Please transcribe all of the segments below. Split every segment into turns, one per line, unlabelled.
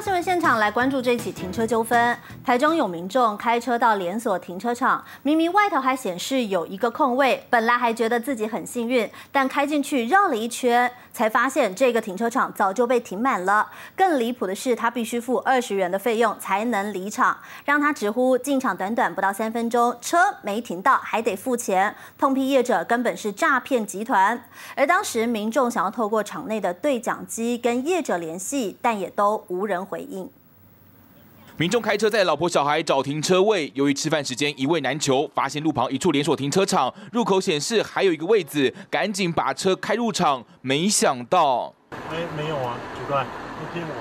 新闻现场来关注这起停车纠纷。台中有民众开车到连锁停车场，明明外头还显示有一个空位，本来还觉得自己很幸运，但开进去绕了一圈，才发现这个停车场早就被停满了。更离谱的是，他必须付二十元的费用才能离场，让他直呼进场短短不到三分钟，车没停到还得付钱，痛批业者根本是诈骗集团。而当时民众想要透过场内的对讲机跟业者联系，但也都无人。回应，
民众开车载老婆小孩找停车位，由于吃饭时间一位难求，发现路旁一处连锁停车场入口显示还有一个位置，赶紧把车开入场，没想到，
没没有啊，奇怪，不骗我。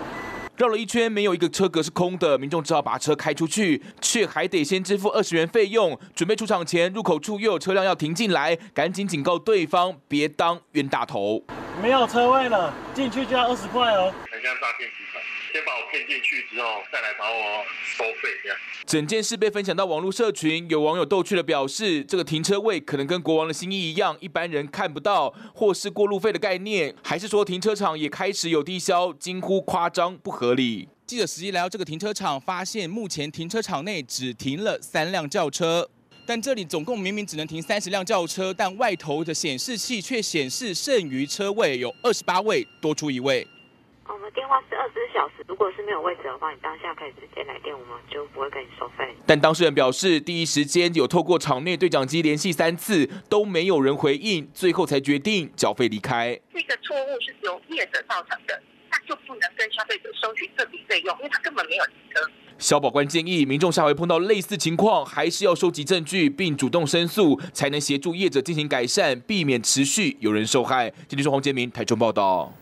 绕了一圈，没有一个车格是空的，民众只好把车开出去，却还得先支付二十元费用。准备出场前，入口处又有车辆要停进来，赶紧警告对方别当冤大头。
没有车位了，进去就要二十块哦。
诈骗集团。先把我骗进去之后，再来把我收费这样。
整件事被分享到网络社群，有网友逗趣的表示，这个停车位可能跟国王的心意一样，一般人看不到，或是过路费的概念，还是说停车场也开始有低消，惊呼夸张不合理。记者实际来到这个停车场，发现目前停车场内只停了三辆轿车，但这里总共明明只能停三十辆轿车，但外头的显示器却显示剩余车位有二十八位，多出一位。
电话是二十四小时，如果是没有位置的话，你当下可以直接来电，我们就不会跟你收费。
但当事人表示，第一时间有透过场内对讲机联系三次，都没有人回应，最后才决定缴费离开。
这个错误是由业者造成的，那就不能跟消费者收取这笔费用，因为他根本没有停车。
消保官建议，民众下回碰到类似情况，还是要收集证据并主动申诉，才能协助业者进行改善，避免持续有人受害。今天是黄杰明台中报道。